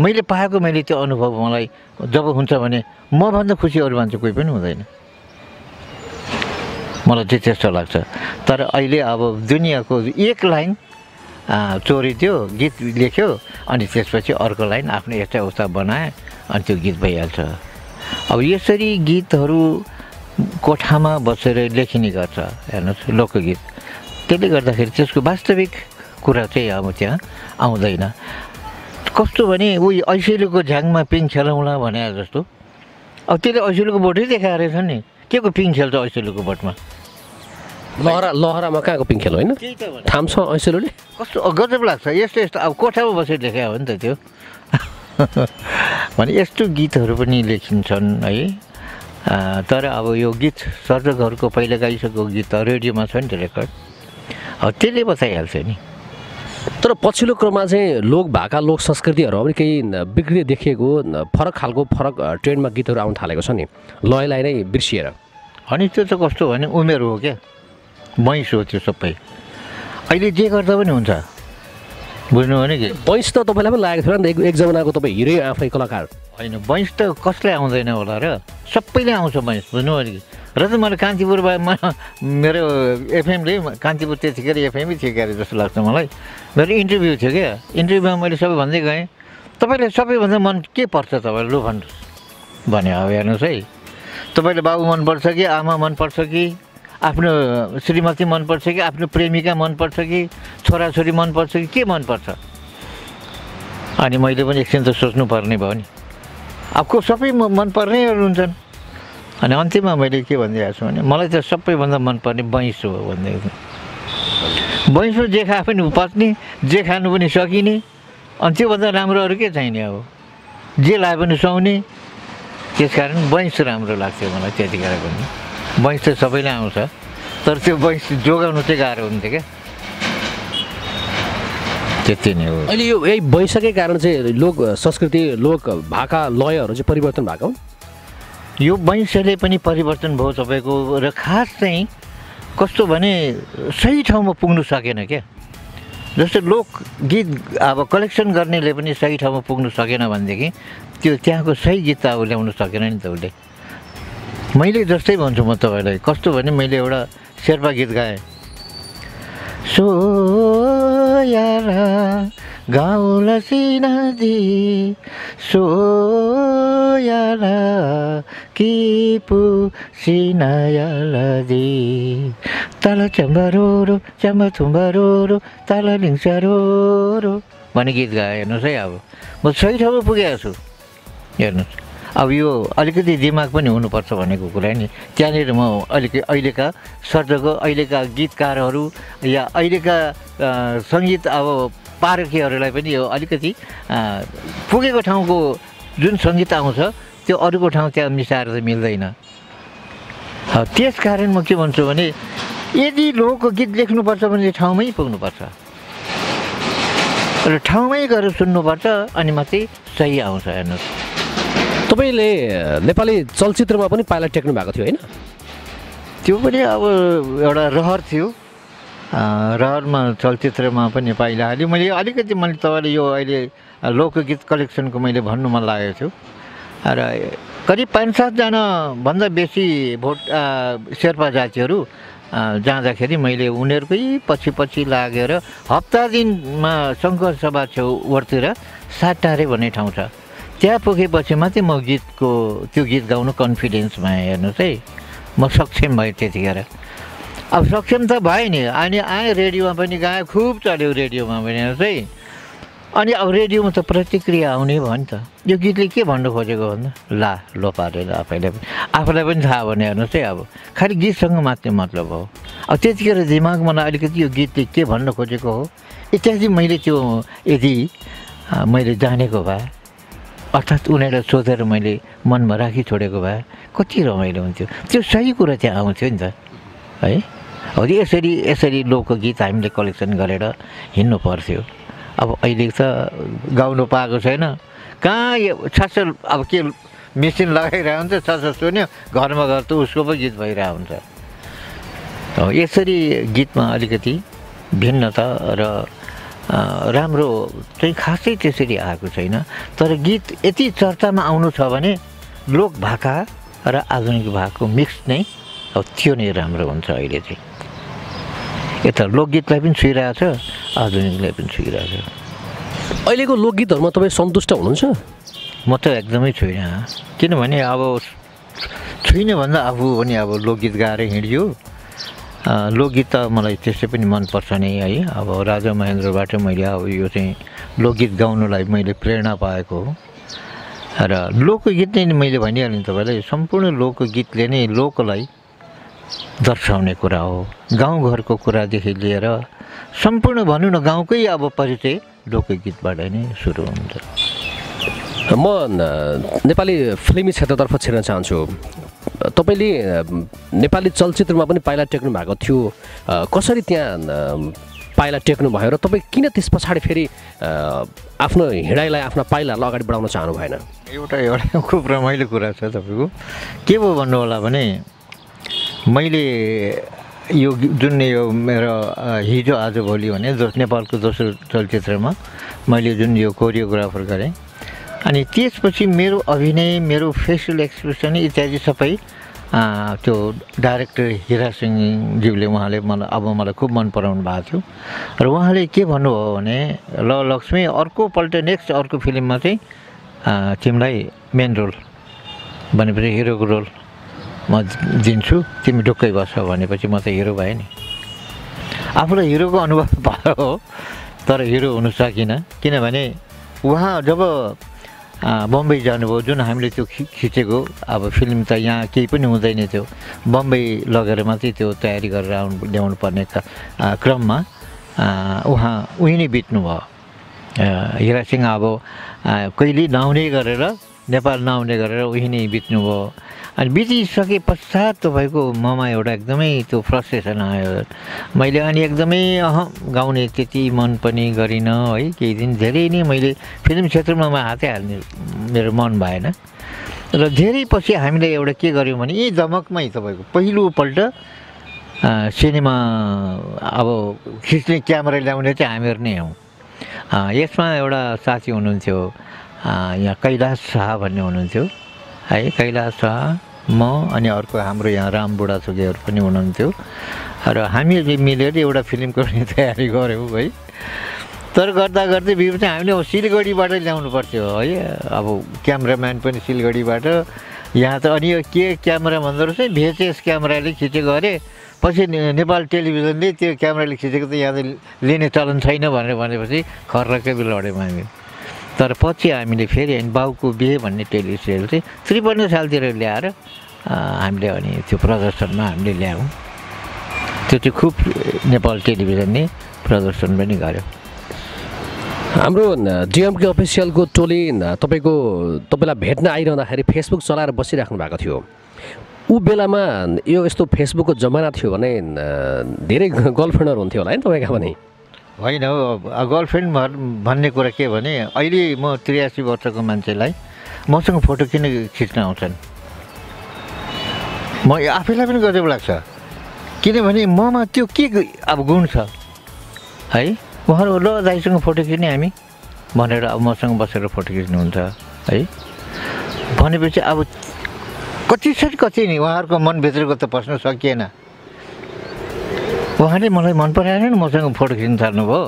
मैले पाएको मैले त्यो अनुभव मलाई जब हुन्छ भने मभन्दा खुसी अरू मान्छे कोही पनि हुँदैन। मलाई चाहिँ त्यस्तो लाग्छ। तर अहिले अब दुनियाँको एक लाइन आ, चोरिदियो गीत लेख्यो अनि त्यसपछि अर्को लाइन आफ्नो यस्ता उस्ता बनाए अनि त्यो गीत भइहाल्छ। अब यसरी गीतहरू कोठामा बसेर लेखिने गर्छ हेर्नुहोस् लोकगीत। त्यसले गर्दाखेरि त्यसको वास्तविक कुरा चाहिँ अब त्यहाँ आउँदैन। कस्तो भने उयो ऐसेलुको झ्याङमा पिङ खेलाउँला भने जस्तो। अब त्यसले ऐसेलुको बोटै देखाएर छ नि। के को पिङ खेल्छ ऐसेलुको बोटमा? लहरा लहरामा कहाँको पिङ खेल होइन? थाम्छ ऐसेलोले कस्तो गजब लाग्छ। यस्तो यस्तो अब कोठामा बसेर देखायो हो नि त त्यो। भने यस्तो गीतहरू पनि लेखिन्छन् है। तर अब यो गीत सर्जकहरूको पहिला गाइसकेको गीत त रेडियोमा छ नि त रेकर्ड। अब त्यसले बताइहाल्छ नि। तर पछिल्लो क्रममा चाहिँ लोक भाका लोक संस्कृतिहरू पनि केही बिग्रिँदै देखिएको फरक खालको फरक ट्रेन्डमा गीतहरू आउन थालेको छ नि। लयलाई नै बिर्सिएर। अनि त्यो त कस्तो भने उमेर हो क्या? मैस हो त्यो सबै। अहिले जे गर्दा पनि हुन्छ। बुझ्नु भने कि? बैंस त तपाईँलाई पनि लागेको थियो नि त। एक एक जमानाको तपाईँ हिरै आफै कलाकार होइन बैंस त कसलाई आउँदैन होला र? सबैले आउँछ बैंस बुझ्नु भने कि? र त मैले कान्तिपुरमा मेरो एफएमले कान्तिपुर त्यतिखेर एफएमै थियो क्यारे जस्तो लाग्छ मलाई। मेरो इन्टरभ्यू थियो क्या। इन्टरभ्यूमा मैले सबै भन्दै गएँ। तपाईँलाई सबैभन्दा मन के पर्छ तपाईँलाई लु भन्नुहोस्। भने अब हेर्नुहोस् है। तपाईँले बाबु मनपर्छ कि आमा मनपर्छ कि? आफ्नो श्रीमती मनपर्छ कि आफ्नो प्रेमिका मनपर्छ कि छोराछोरी मनपर्छ कि के मनपर्छ? अनि मैले पनि एकछिन त सोच्नु पर्ने भयो नि। अब को सबै मनपर्नेहरू हुन्छन्। अनि अन्तिममा मैले के भनिदिएको छु भने मलाई त सबैभन्दा मनपर्ने बैंस हो भनिदिएको छु बैंसो जे खाए पनि पच्ने जे खानु पनि सकिने अनि त्योभन्दा राम्रो अरू के चाहिने अब? जे लाए पनि सुहाउने त्यस कारण बैंस राम्रो लाग्थ्यो मलाई त्यतिखेर पनि। बैंस त सबैलाई आउँछ। तर त्यो बैंस जोगाउनु चाहिँ गाह्रो हुन्थ्यो क्या। त्यति नै हो। अहिले यो यही बैंसकै कारण चाहिँ लोक संस्कृति लोक भाका लयहरू चाहिँ परिवर्तन भएको? हो यो वंशले पनि परिवर्तन भयो तपाईँको र खास चाहिँ कस्तो भने सही ठाउँमा पुग्नु सकेन क्या। जस्तो लोकगीत अब कलेक्सन गर्नेले पनि सही ठाउँमा पुग्नु सकेन भनेदेखि त्यो त्यहाँको सही गीत त अब ल्याउनु सकेन नि त उसले। मैले जस्तै भन्छु म तपाईँलाई कस्तो भने मैले एउटा शेर्पा गीत गाएँ। सोयाला गाउँला सिनादी सोयाला किपु सिनायाला दि तल चम्बारोरो चम्बा थुम्बारोरो तल लिङ्सारोरो भन्ने गीत गाएँ हेर्नुहोस् है अब। म सही ठाउँमा पुगेको छु। हेर्नुहोस्। अब यो अलिकति दिमाग पनि हुनुपर्छ भनेको कुरा नि। त्यहाँनिर म अलिकति अहिलेका सर्जक अहिलेका गीतकारहरू या अहिलेका सङ्गीत अब पारखीहरूलाई पनि यो अलिकति पुगेको ठाउँको जुन सङ्गीत आउँछ त्यो अरूको ठाउँ त्यहाँ मिसाएर त मिल्दैन। त्यस कारण म के भन्छु भने यदि लोकगीत लेख्नुपर्छ भने ठाउँमै पुग्नुपर्छ। र ठाउँमै गएर सुन्नुपर्छ अनि मात्रै सही आउँछ हेर्नुहोस्। तपाईँले नेपाली चलचित्रमा पनि पाइला टेक्नु भएको थियो होइन? त्यो पनि अब एउटा रहर थियो। रहरमा चलचित्रमा पनि पाइला। हाल्यो मैले अलिकति मैले तपाईँले यो अहिले लोकगीत कलेक्सनको मैले भन्नु मन लागेको थियो। र करिब पाँच सातजना भन्दा बेसी भोट शेर्पा जातिहरू जाँदाखेरि मैले उनीहरूकै पछि पछि लागेर हप्ता दिनमा शङ्कर सभा छेउवरतिर साटारे भन्ने ठाउँ छ। त्यहाँ पुगेपछि मात्रै म गीतको त्यो गीत गाउनु कन्फिडेन्समा हेर्नुहोस् है। म सक्षम भएँ त्यतिखेर। अब सक्षम त भएँ नि। अनि आएँ रेडियोमा पनि गाएँ खुब चल्यो रेडियोमा पनि हेर्नुहोस् है। अनि अब रेडियोमा त प्रतिक्रिया आउने भयो नि त। यो गीतले के भन्नु खोजेको भन्दा ला लोपारेर आफैलाई पनि आफूलाई पनि थाहा भने हेर्नुहोस् है अब। खालि गीतसँग मात्रै मतलब हो। अब त्यतिखेर दिमागमा मलाई अलिकति यो गीतले के भन्नु खोजेको हो? इत्यादि मैले त्यो यदि मैले जानेको भए अर्थात् उनीहरूलाई सोधेर मैले मनमा राखी छोडेको भए कति रमाइलो हुन्थ्यो। त्यो सही कुरा त्यहाँ आउँथ्यो नि त है? हो यसरी यसरी लोकगीत हामीले कलेक्सन गरेर हिँड्नु पर्थ्यो। अब अहिले त गाउनु पाएको छैन। कहाँ यो छासो अब के मेसिन लगाइरहेको हुन्छ छासो सुन्यो घरमा गएर त उसको पो गीत भइरहेको हुन्छ। यसरी गीतमा अलिकति भिन्नता र राम्रो चाहिँ खासै त्यसरी आएको छैन। तर गीत यति चर्चामा आउनु छ भने लोक भाका र आधुनिक भाकाको मिक्स नै अब त्यो नै राम्रो हुन्छ अहिले चाहिँ। यता लोकगीतलाई पनि छुइरहेको छ आधुनिकलाई पनि छुइरहेको छ अहिलेको लोकगीतहरूमा तपाईँ सन्तुष्ट हुनुहुन्छ? म त एकदमै छुइनँ। किनभने अब छुइनँ भन्दा आफू पनि अब लोकगीत गाएर हिँड्यो। लोकगीत त मलाई त्यसै पनि मनपर्छ नै है। अब राजा महेन्द्रबाट मैले अब यो चाहिँ लोकगीत गाउनुलाई मैले प्रेरणा पाएको हो। र लोकगीत नै मैले भनिहालेँ नि तपाईँलाई सम्पूर्ण लोकगीतले नै लोकलाई दर्शाउने कुरा हो। गाउँघरको कुरादेखि लिएर सम्पूर्ण भनौँ न गाउँकै अब परिचय लोकगीतबाट नै सुरु हुन्छ। म नेपाली फिल्मी क्षेत्रतर्फ छिर्न चाहन्छु। तपाईँले नेपाली चलचित्रमा पनि पाइला टेक्नु भएको थियो। कसरी त्यहाँ पाइला टेक्नु भयो र तपाईँ किन त्यस पछाडि फेरि आफ्नो हिँडाइलाई आफ्ना पाइलाहरूलाई अगाडि बढाउन चाहनु भएन? एउटा एउटा खुब रमाइलो कुरा छ तपाईँको। के भयो भन्नु होला भने मैले यो जुन यो मेरो हिजो आज भोलि भने जो नेपालको दोस्रो चलचित्रमा मैले जुन यो कोरियोग्राफर गरेँ अनि त्यसपछि मेरो अभिनय मेरो फेसियल एक्सप्रेसन इत्यादि सबै त्यो डाइरेक्टर हिरा सिंहज्यूले उहाँले मलाई अब मलाई खुब मन पराउनु भएको थियो। र उहाँले के भन्नुभयो भने ल लक्ष्मी अर्कोपल्ट नेक्स्ट अर्को फिल्ममा चाहिँ तिमीलाई मेन रोल भनेपछि हिरोको रोल म दिन्छु तिमी ढुक्कै बस भनेपछि म त हिरो भएँ नि। आफूलाई हिरोको अनुभव भयो तर हिरो हुनु सकिनँ। किनभने उहाँ जब बम्बई जानुभयो जुन हामीले त्यो खिचेको अब फिल्म त यहाँ केही पनि हुँदैन थियो। बम्बई लगेर मात्रै त्यो तयारी गरेर आउनु ल्याउनु पर्ने क्रममा उहाँ उही नै बित्नुभयो। अ, हिरा सिंह अब कहिले नआउने गरेर नेपाल नआउने गरेर उही नै बित्नुभयो। अनि बितिसके पश्चात तपाईँको ममा एउटा एकदमै त्यो फ्रस्ट्रेसन आयो। मैले अनि एकदमै अह गाउने त्यति मन पनि गरिनँ है केही दिन। धेरै नै मैले फिल्म क्षेत्रमा म हातै हाल्ने मेरो मन भएन। र धेरै पछि हामीले एउटा के गर्यौँ भने यही दमकमै तपाईँको पहिलोपल्ट सिनेमा अब खिच्ने क्यामेरा ल्याउने चाहिँ हामीहरू नै हौँ। यसमा एउटा साथी हुनुहुन्थ्यो यहाँ कैलाश शाह भन्ने हुनुहुन्थ्यो है कैलाश शाह। म अनि अर्को हाम्रो यहाँ राम बुढाथोकीहरू पनि हुनुहुन्थ्यो। र हामीहरूले मिलेर एउटा फिल्म गर्ने तयारी गऱ्यौँ है। तर गर्दा गर्दै बिच चाहिँ हामीले अब सिलगढीबाट ल्याउनु पर्थ्यो है। अब क्यामराम्यान पनि सिलगढीबाट। यहाँ त अनि यो के क्यामेरा भन्दो रहेछ भिएचएस क्यामेराले खिचेको अरे। पछि नेपाल टेलिभिजनले त्यो क्यामेराले खिचेको त यहाँ त लिने चलन छैन भनेर भनेपछि खर्रकै लड्यौँ हामी। तर पछि हामीले फेरि अनि बाउको बिहे भन्ने टेलिसिरियल चाहिँ त्रिपन्न सालतिर ल्याएर हामीले अनि त्यो प्रदर्शनमा हामीले ल्यायौँ। त्यो चाहिँ खुब नेपाल टेलिभिजनले प्रदर्शन पनि गर्यो। हाम्रो डिएमके अफिसियलको टोली तपाईँको तपाईँलाई भेट्न आइरहँदाखेरि फेसबुक चलाएर बसिराख्नु भएको थियो। ऊ बेलामा यो यस्तो फेसबुकको जमाना थियो भने धेरै गर्लफ्रेन्डहरू हुन्थ्यो होला है तपाईँका पनि। होइन हौ गर्लफ्रेन्ड भन्ने कुरा के भने अहिले म त्रियासी वर्षको मान्छेलाई मसँग फोटो किन खिच्न आउँछन्? म आफैलाई पनि गजब लाग्छ। किनभने ममा त्यो के अब गुण छ? है? उहाँहरू ल दाइसँग फोटो खिच्ने हामी भनेर अब मसँग बसेर फोटो खिच्नुहुन्छ है? भनेपछि अब कति छ कति नि? उहाँहरूको मनभित्रको त पस्न सकिएन। उहाँले मलाई मन पराएन नि मसँग फोटो खिच्न थाल्नुभयो।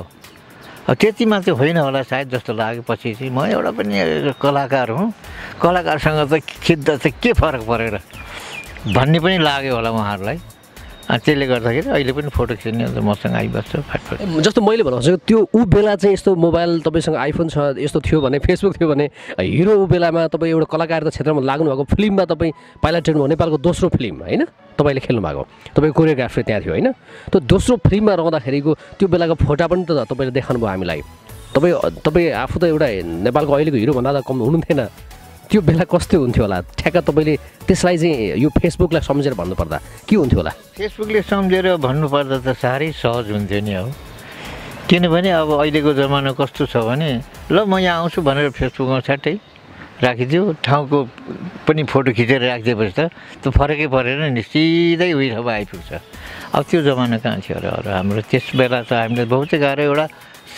त्यति मात्रै होइन होला सायद जस्तो लागेपछि चाहिँ म एउटा पनि कलाकार हुँ। कलाकारसँग त खिच्दा चाहिँ के फरक परेर? भन्ने पनि लाग्यो होला उहाँहरूलाई। त्यसले गर्दाखेरि अहिले पनि फोटो खिच्ने मसँग आइबस्छ फाटफाट जस्तो मैले भन्नु त्यो ऊ बेला चाहिँ यस्तो मोबाइल तपाईँसँग आइफोन छ यस्तो थियो भने फेसबुक थियो भने हिरो ऊ बेलामा तपाईँ एउटा कलाकारिता क्षेत्रमा लाग्नुभएको फिल्ममा तपाईँ पाइलट ट्रेन नेपालको दोस्रो फिल्म होइन? तपाईँले खेल्नु भएको तपाईँको कोरियोग्राफर त्यहाँ थियो होइन? त्यो दोस्रो फिल्ममा रहँदाखेरिको त्यो बेलाको फोटा पनि त तपाईँले देखाउनु भयो हामीलाई। तपाईँ तपाईँ आफू त एउटा नेपालको अहिलेको हिरोभन्दा त कम हुनुहुन्थेन त्यो बेला कस्तो हुन्थ्यो होला? ठ्याक्क तपाईँले त्यसलाई चाहिँ यो फेसबुकलाई सम्झेर भन्नुपर्दा के हुन्थ्यो होला? फेसबुकले सम्झेर भन्नुपर्दा त साह्रै सहज हुन्थ्यो नि हो। किनभने अब अहिलेको जमाना कस्तो छ भने ल म यहाँ आउँछु भनेर फेसबुकमा छ्याट्टै राखिदियो। ठाउँको पनि फोटो खिचेर राखिदिएपछि त त्यो फरकै परेन नि सिधै उयो आइपुग्छ। अब त्यो जमाना कहाँ थियो र अरू हाम्रो त्यस बेला त हामीले बहुतै गाह्रो एउटा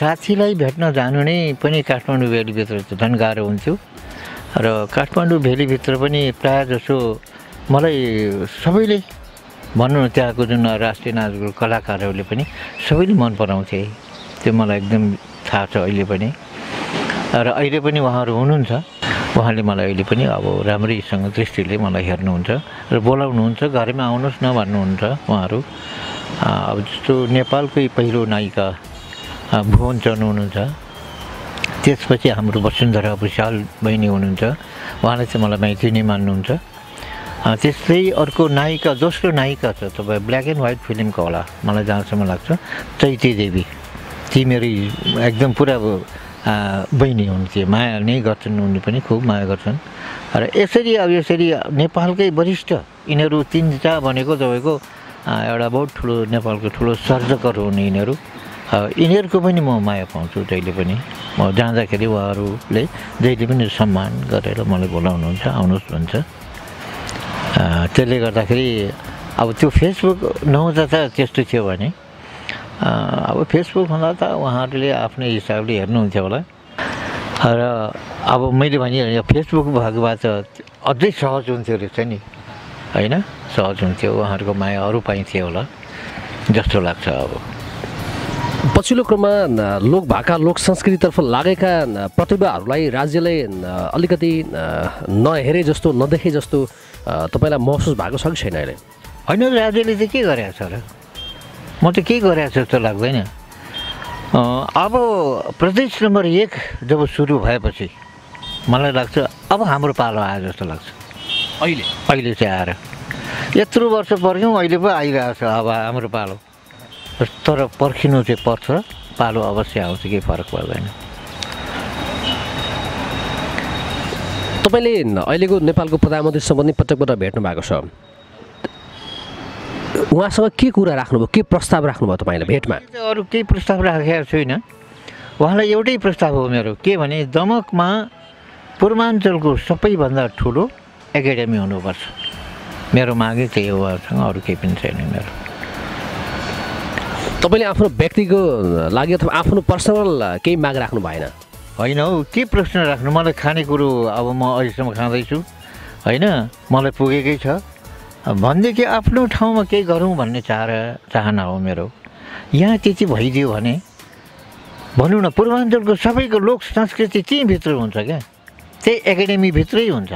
साथीलाई भेट्न जानु नै पनि काठमाडौँ भ्यालीभित्र त झन् गाह्रो हुन्थ्यो। र काठमाडौँ भ्यालीभित्र पनि प्रायः जसो मलाई सबैले भनौँ न त्यहाँको जुन राष्ट्रिय नाचको कलाकारहरूले पनि सबैले मन पराउँथे। त्यो मलाई एकदम थाहा छ अहिले पनि। र अहिले पनि उहाँहरू हुनुहुन्छ। उहाँले मलाई अहिले पनि अब राम्रैसँग दृष्टिले मलाई हेर्नुहुन्छ र बोलाउनुहुन्छ घरैमा आउनुहोस् न भन्नुहुन्छ उहाँहरू। अब जस्तो नेपालकै पहिलो नायिका भुवन चन्द हुनुहुन्छ। त्यसपछि हाम्रो वसुन्धरा भुषाल बहिनी हुनुहुन्छ। उहाँलाई चाहिँ मलाई माइती नै मान्नुहुन्छ। त्यस्तै अर्को नायिका दोस्रो नायिका छ तपाईँ ब्ल्याक एन्ड व्हाइट फिल्मको होला। मलाई जहाँसम्म लाग्छ चैती देवी। ती मेरो एकदम पुरा बहिनी हुन्थे माया नै गर्छन् उनी पनि खुब माया गर्छन्। र यसरी अब यसरी नेपालकै वरिष्ठ यिनीहरू तिनवटा भनेको तपाईँको एउटा बहुत ठुलो नेपालको ठुलो सर्जकर हुन् यिनीहरू। यिनीहरूको पनि म माया पाउँछु जहिले पनि। म जाँदाखेरि उहाँहरूले जहिले पनि सम्मान गरेर मलाई बोलाउनुहुन्छ आउनुहोस् भन्छ। त्यसले गर्दाखेरि अब त्यो फेसबुक नहुँदा त त्यस्तो थियो भने अब फेसबुक हुँदा त उहाँहरूले आफ्नै हिसाबले हेर्नुहुन्थ्यो होला। र अब मैले भनिहालेँ फेसबुक भएको भए त अझै सहज हुन्थ्यो रहेछ नि। होइन? सहज हुन्थ्यो उहाँहरूको माया अरू पाइन्थ्यो होला जस्तो लाग्छ अब। पछिल्लो क्रममा लोक भाका लोक संस्कृतितर्फ लागेका प्रतिभाहरूलाई राज्यले अलिकति नहेरे जस्तो नदेखे जस्तो तपाईँलाई महसुस भएको छ कि छैन अहिले? होइन राज्यले चाहिँ के गरेको छ र? म त केही गरेको छ जस्तो लाग्दैन। अब प्रदेश नम्बर एक जब सुरु भएपछि मलाई लाग्छ अब हाम्रो पालो आयो जस्तो लाग्छ। अहिले? अहिले चाहिँ आएर। यत्रो वर्ष पर्ख्यौँ अहिले पो आइरहेको छ अब हाम्रो पालो। तर पर्खिनु चाहिँ पर्छ। पालो अवश्य आउँछ केही फरक पर्दैन। तपाईँले अहिलेको नेपालको प्रधानमन्त्रीसँग पनि पटक पटक भेट्नु भएको छ। उहाँसँग के कुरा राख्नुभयो के प्रस्ताव राख्नुभयो तपाईँले भेटमा? अरू केही प्रस्ताव राखेको छुइनँ उहाँलाई एउटै प्रस्ताव हो मेरो के भने दमकमा पूर्वाञ्चलको सबैभन्दा ठुलो एकाडेमी हुनुपर्छ। मेरो मागै त्यही हो उहाँसँग अरू केही पनि छैन मेरो। तपाईँले आफ्नो व्यक्तिको लागि अथवा आफ्नो पर्सनल केही माग राख्नु भएन? होइन हौ के प्रश्न राख्नु? मलाई खानेकुरो अब म अहिलेसम्म खाँदैछु। होइन मलाई पुगेकै छ। भनेदेखि आफ्नो ठाउँमा केही गरौँ भन्ने चाह चाहना हो मेरो। यहाँ त्यति भइदियो भने भनौँ न पूर्वाञ्चलको सबैको लोक संस्कृति त्यहीँभित्र हुन्छ क्या। त्यही एकाडेमीभित्रै हुन्छ।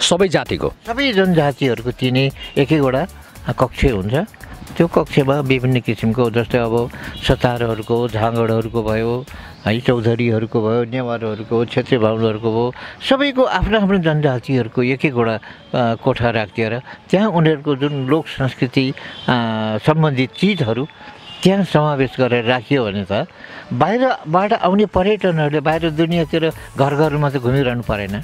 सबै जातिको? सबै जनजातिहरूको तिनी एक एकवटा कक्ष हुन्छ। त्यो कक्षमा विभिन्न किसिमको जस्तै अब सतारहरूको झाँगडहरूको भयो है चौधरीहरूको भयो नेवारहरूको छेत्री बाहुनहरूको भयो सबैको आफ्नो आफ्नो जनजातिहरूको एक एकवटा कोठा राखिदिएर त्यहाँ उनीहरूको जुन लोक संस्कृति सम्बन्धित चिजहरू त्यहाँ समावेश गरेर राखियो भने त बाहिरबाट आउने पर्यटनहरूले बाहिर दुनियाँतिर घर घरमा चाहिँ घुमिरहनु परेन।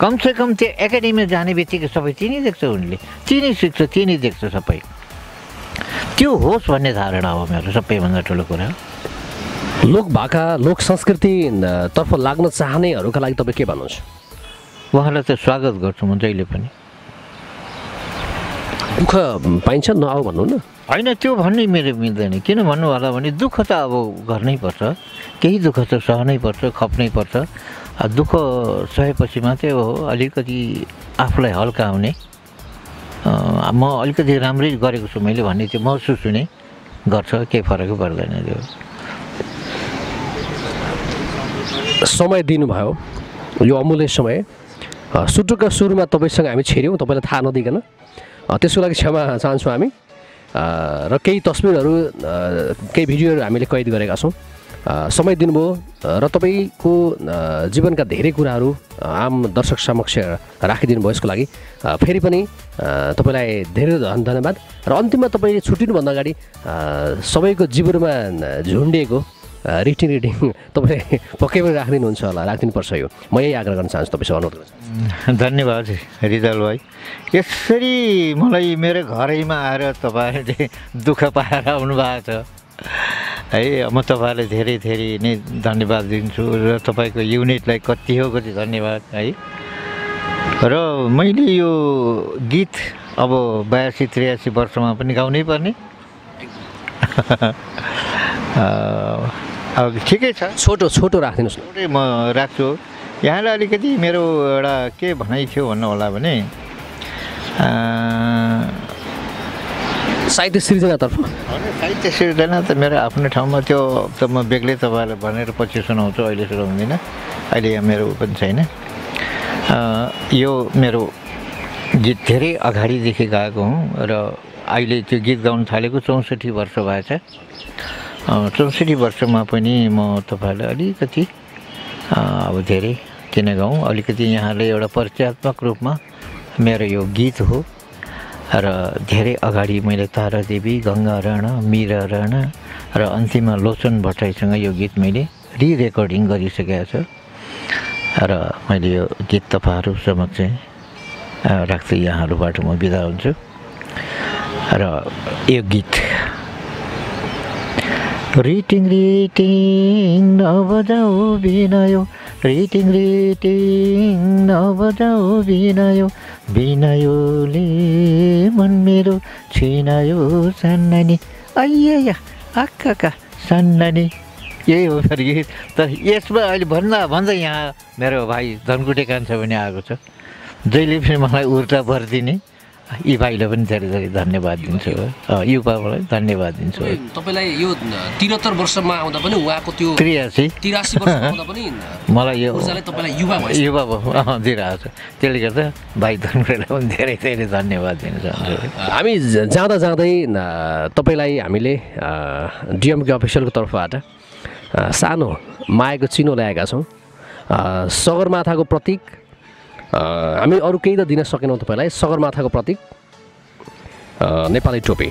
कमसेकम त्यो एकाडेमीमा जाने बित्तिकै सबै तिनी देख्छ उनले। तिनी सिक्छ तिनी देख्छ सबै। त्यो होस् भन्ने धारणा हो मेरो सबैभन्दा ठुलो कुरा लोक भाका लोक संस्कृतितर्फ लाग्न चाहनेहरूका लागि तपाईँ के भन्नुहुन्छ? उहाँलाई त स्वागत गर्छु म जहिले पनि। दुःख पाइन्छ? नआऊ भन्नु न। होइन त्यो भन्नै मेरो मिल्दैन। किन भन्नु होला भने दुःख त अब गर्नै पर्छ। केही दुःख त सहनै पर्छ खप्नै पर्छ। दुःख सहेपछि मात्रै हो अलिकति आफूलाई हल्का हुने। म अलिकति राम्रै गरेको छु मैले भन्ने त्यो महसुस हुने गर्छ केही फरकै पर्दैन त्यो। समय दिनुभयो। यो अमूल्य समय। सुटुका सुरुमा तपाईँसँग हामी छिर्यौँ तपाईँलाई थाहा नदिकन। त्यसको लागि क्षमा चाहन्छौँ हामी। र केही तस्विरहरू केही भिडियोहरू हामीले कैद गरेका छौँ। समय दिनुभयो र तपाईँको जीवनका धेरै कुराहरू आम दर्शक समक्ष राखिदिनु भयो यसको लागि। फेरि पनि तपाईँलाई धेरै धन्यवाद। र अन्तिममा तपाईँले छुट्टिनुभन्दा अगाडि सबैको जीवनमा झुन्डिएको रिटिङ रिटिङ तपाईँले पक्कै पनि राखिदिनुहुन्छ होला राखिदिनुपर्छ यो। म यही आग्रह गर्न चाहन्छु तपाईँसँग अनुरोध गर्छु। धन्यवाद रिजल भाइ। यसरी मलाई मेरो घरैमा आएर तपाईँहरूले दुःख पाएर आउनु भएको छ। है म तपाईँलाई धेरै धेरै नै धन्यवाद दिन्छु र तपाईँको युनिटलाई कति हो कति धन्यवाद है। र मैले यो गीत अब बयासी त्रियासी वर्षमा पनि गाउनै पर्ने। अब ठिकै छ। छोटो छोटो राखिदिनुहोस् छोटै म राख्छु। यहाँलाई अलिकति मेरो एउटा के भनाइ थियो भन्नु होला भने साहित्य सृजनातर्फ साहित्य सृजना त मेरो आफ्नो ठाउँमा त्यो त म बेग्लै तपाईँहरूलाई भनेर पछि सुनाउँछु अहिले सुनाउँदिनँ। अहिले यहाँ मेरो पनि छैन। यो मेरो गीत धेरै अगाडिदेखि गाएको हुँ र अहिले त्यो गीत गाउनु थालेको चौसठी वर्ष भएछ। चौसठी वर्षमा पनि म तपाईँहरूलाई अलिकति अब धेरै किन गाउँ अलिकति यहाँले एउटा परिचयात्मक रूपमा मेरो यो गीत हो। र धेरै अगाडि मैले तारादेवी गङ्गा राणा मिरा राणा र अन्तिममा लोचन भट्टराईसँग यो गीत मैले रिरेकर्डिङ गरिसकेको छु। र मैले यो गीत तपाईँहरू समक्ष राख्दै यहाँहरूबाट म बिदा हुन्छु। र यो गीत रिटिङ रिटिङ नबजाऊ बिनायो रिटिङ रिटिङ नबजाऊ बिनायो बिनायोले मन मेरो छिनायो सान्नानी। आइया आक्काका सान्नानी। यही हो मेरो गीत। तर यसमा अहिले भन्दा भन्दा यहाँ मेरो भाइ धनकुटे कान्छा पनि आएको छ। जहिले पनि मलाई ऊर्जा भरिदिने। यी भाइलाई पनि धेरै धेरै धन्यवाद दिन्छु अँ, युवालाई धन्यवाद दिन्छु तपाईँलाई यो त्रिहत्तर वर्षमा आउँदा पनि उहाँको त्यो त्रियासी। तिरासी आउँदा पनि मलाई यो युवा युवा दिइरहेको छ त्यसले गर्दा भाइ धनकुटेलाई पनि धेरै धेरै धन्यवाद दिन चाहन्छु। हामी जाँदा जाँदै तपाईँलाई हामीले डिएमके अफिसियलको तर्फबाट सानो मायाको चिनो ल्याएका छौँ। सगरमाथाको प्रतीक हामी अरू केही त दिन सकेनौँ तपाईँलाई सगरमाथाको प्रतीक। नेपाली टोपी।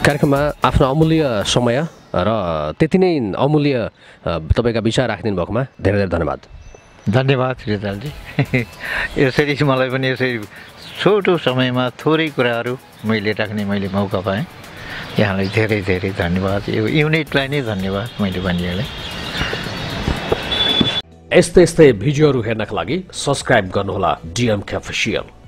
कार्यक्रममा आफ्नो अमूल्य समय र त्यति नै अमूल्य तपाईँका विचार राखिदिनु भएकोमा धेरै धेरै धन्यवाद। धन्यवाद रिजालजी यसरी मलाई पनि यसरी छोटो समयमा थोरै कुराहरू मैले राख्ने मैले मौका पाएँ। यहाँलाई धेरै धेरै धन्यवाद। यो युनिटलाई नै धन्यवाद मैले भनिहालेँ। यस्तै यस्तै भिडियोहरू हेर्नका लागि सब्सक्राइब गर्नुहोला डिएमके अफिसियल।